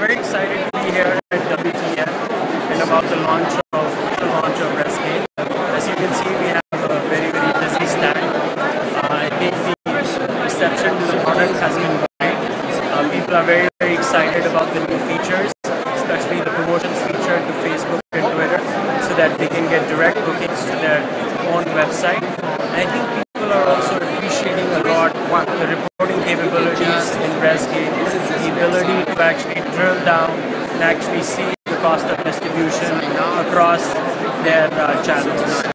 very excited to be here at WTM and about the launch of the launch of RezGain. As you can see, we have a very very busy stand. Uh, I think the reception to the product has been great. Uh, people are very very excited about the new features, especially the promotions feature to Facebook and Twitter, so that they can get direct bookings to their own website. And I think people are also appreciating a lot the reporting capabilities in RezGain, the ability to actually drill down and actually see the cost of distribution across their uh, channels.